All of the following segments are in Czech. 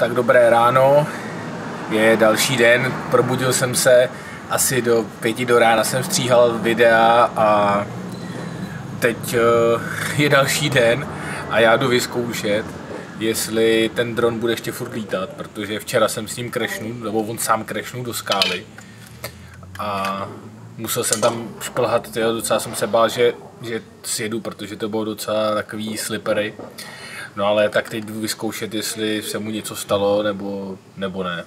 tak dobré ráno. Je další den, probudil jsem se, asi do pěti do rána jsem stříhal videa a teď eh, je další den a já jdu vyzkoušet, jestli ten dron bude ještě furt lítat, protože včera jsem s ním crashnul, nebo on sám crashnul do skály a musel jsem tam šplhat, tyjo, docela jsem se bál, že, že sjedu, protože to bylo docela takový slippery. No ale tak teď jdu vyzkoušet, jestli se mu něco stalo nebo, nebo ne.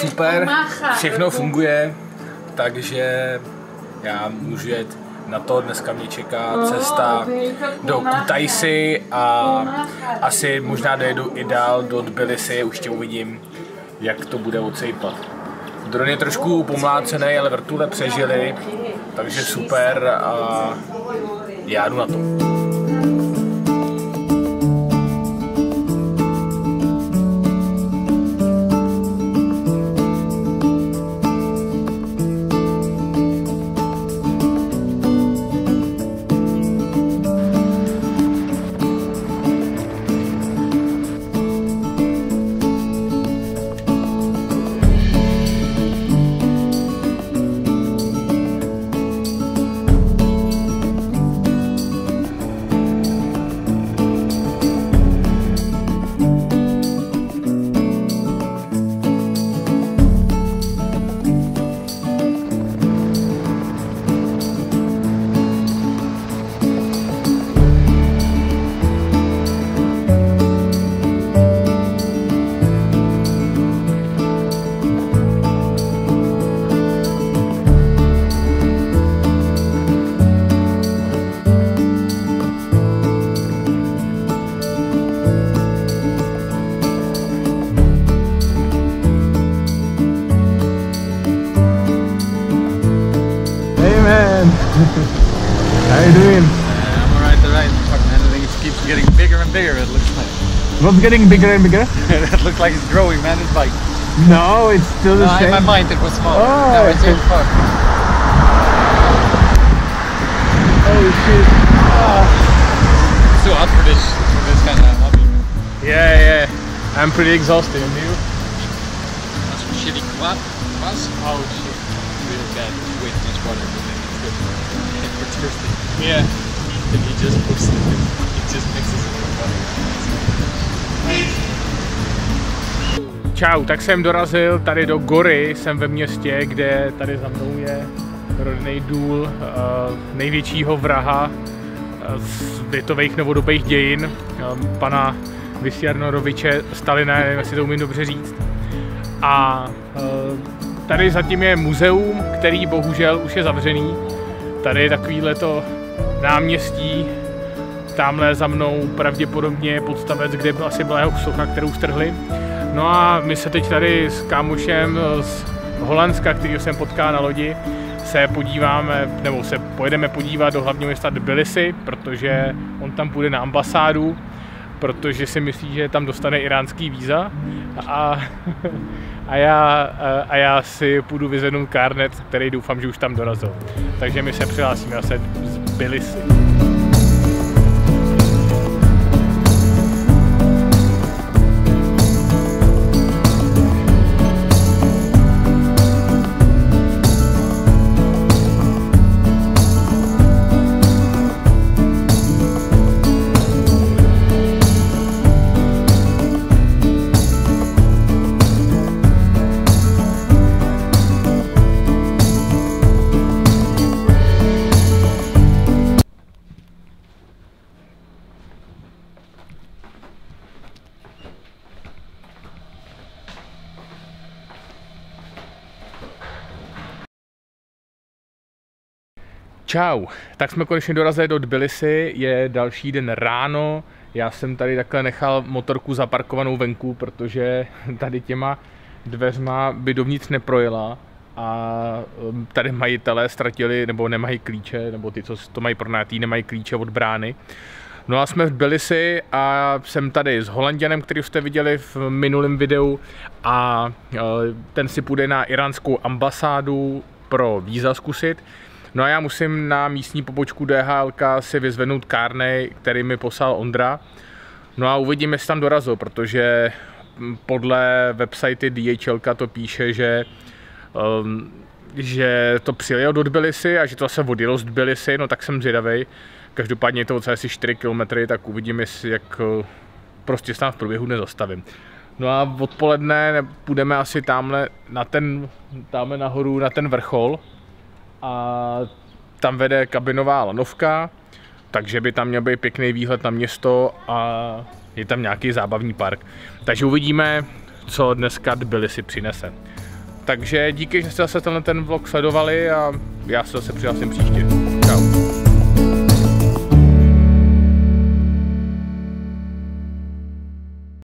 Super, všechno funguje, takže já můžu jet na to. Dneska mě čeká cesta do Kutaisi a asi možná dojedu i dál do Tbilisi, už tě uvidím, jak to bude odsejpat. Dron je trošku pomlácený, ale vrtule přežili, takže super a já jdu na to. How you doing? I'm alright, alright. Fuck man, I think it keeps getting bigger and bigger, it looks like. What's getting bigger and bigger? it looks like it's growing, man, this bike. No, it's still the No, in my mind it was small. Oh, now it's okay. all fuck. Oh shit. Ah. So up for this, for this kind of hobby. Yeah, yeah. I'm pretty exhausted. And you? That's some shitty quad, quads. Oh shit. Real bad, way too much water, good. for thirsty. Yeah. Then he just puts it, he just mixes it with water. Čau, tak jsem dorazil tady do Gory, jsem ve městě, kde tady za mnou je rodný důl uh, největšího vraha uh, z větových novodobých dějin, uh, pana Vysjarnoroviče Stalina, nevím, jestli to umím dobře říct. A tady zatím je muzeum, který bohužel už je zavřený. Tady je takovýhle to náměstí, tamhle za mnou pravděpodobně je podstavec, kde asi byla jeho socha, kterou strhli. No a my se teď tady s kámošem z Holandska, který jsem potkal na lodi, se podíváme, nebo se pojedeme podívat do hlavního města Tbilisi, protože on tam půjde na ambasádu, protože si myslí, že tam dostane iránský víza a, a, já, a já si půjdu vyzvednout kárnet, který doufám, že už tam dorazil. Takže my se přihlásíme zase z Tbilisi. Čau, tak jsme konečně dorazili do Tbilisi, je další den ráno, já jsem tady takhle nechal motorku zaparkovanou venku, protože tady těma dveřma by dovnitř neprojela a um, tady majitelé ztratili nebo nemají klíče, nebo ty, co to mají pronátý, nemají klíče od brány. No a jsme v Tbilisi a jsem tady s Holanděnem, který jste viděli v minulém videu a e, ten si půjde na iránskou ambasádu pro víza zkusit. No a já musím na místní pobočku DHL si vyzvednout kárnej, který mi poslal Ondra. No a uvidíme, jestli tam dorazil, protože podle website DHL to píše, že um, že to přijelo do Tbilisi a že to se odjelo z Tbilisi, no tak jsem zvědavý. Každopádně je to odsud asi 4 km, tak uvidíme, jak eh, prostě se tam v průběhu nezastavím. No a odpoledne půjdeme asi tamhle na ten, tamhle nahoru na ten vrchol a tam vede kabinová lanovka, takže by tam měl být pěkný výhled na město a je tam nějaký zábavní park. Takže uvidíme, co dneska si přinese. Takže díky, že jste zase tenhle ten vlog sledovali a já se zase přihlásím příště. Čau.